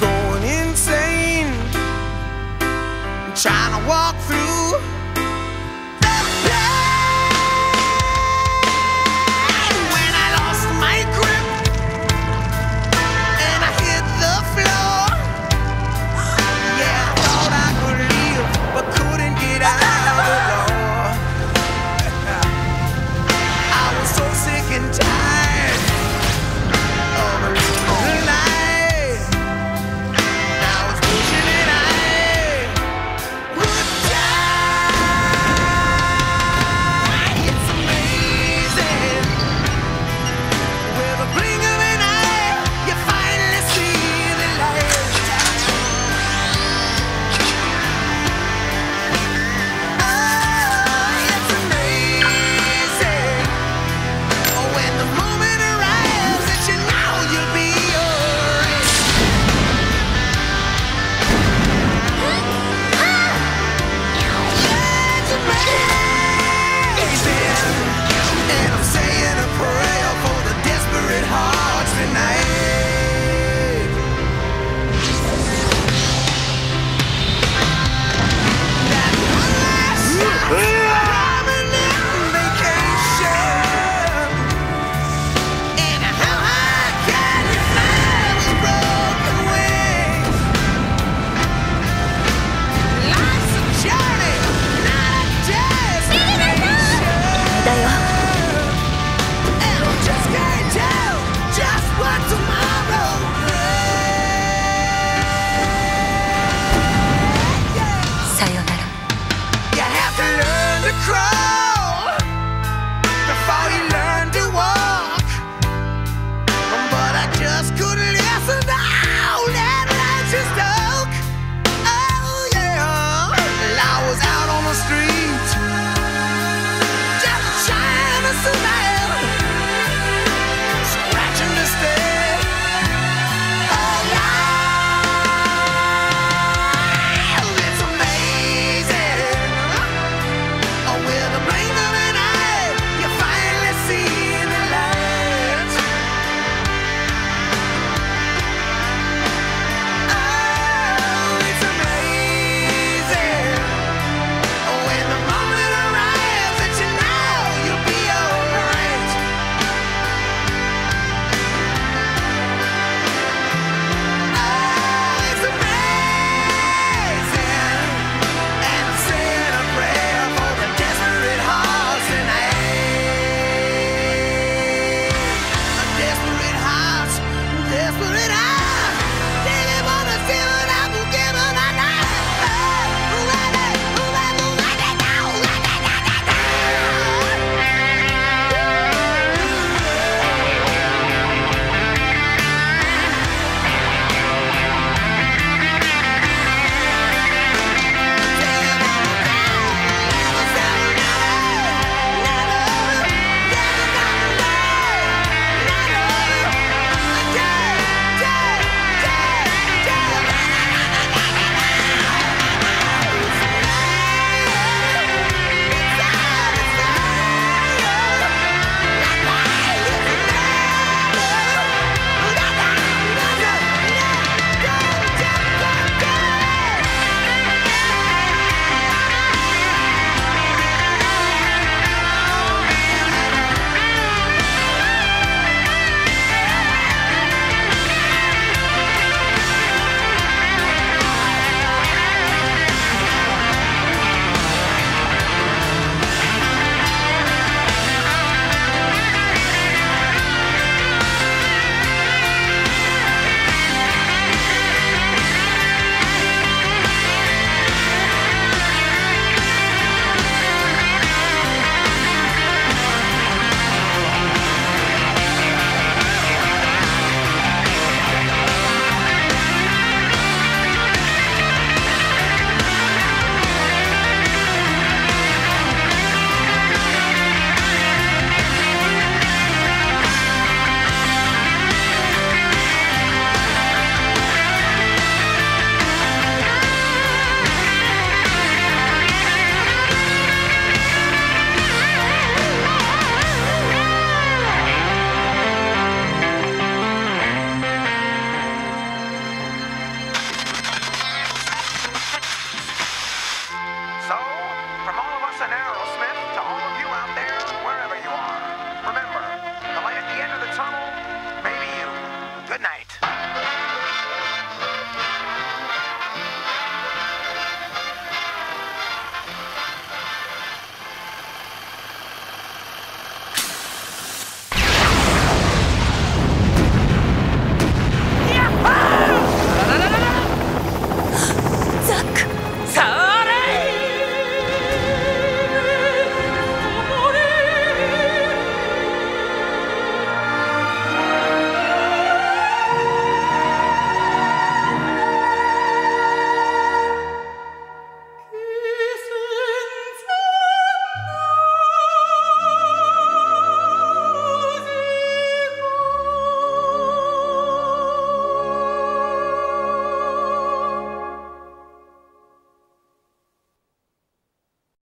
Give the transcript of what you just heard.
going insane. I'm trying to walk through desperate out.